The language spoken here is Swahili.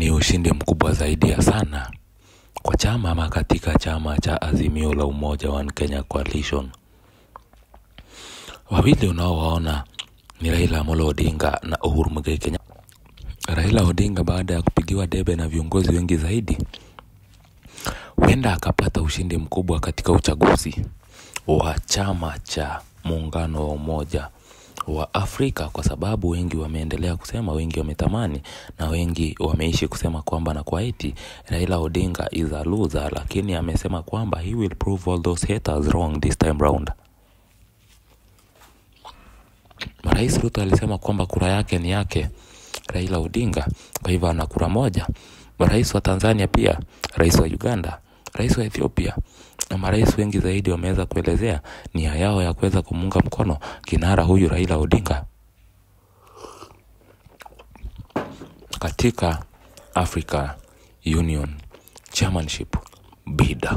ni ushindi mkubwa zaidi ya sana kwa chama ama katika chama cha Azimio la Umoja One Kenya Coalition. Wawili unaowaona ni Raila Amolo Odinga na Uhuru Muigai Kenyatta. Raila Odinga baada ya kupigiwa debe na viongozi wengi zaidi, huenda akapata ushindi mkubwa katika uchaguzi wa chama cha muungano wa umoja wa Afrika, kwa sababu wengi wameendelea kusema, wengi wametamani na wengi wameishi kusema kwamba na kwa eti Raila Odinga is a loser, lakini amesema kwamba he will prove all those haters wrong this time round. Rais Ruto alisema kwamba kura yake ni yake Raila Odinga, kwa hivyo ana kura moja. Rais wa Tanzania pia, rais wa Uganda, rais wa Ethiopia na marais wengi zaidi wameweza kuelezea nia yao ya kuweza kumuunga mkono kinara huyu Raila Odinga katika Africa Union Chairmanship bid.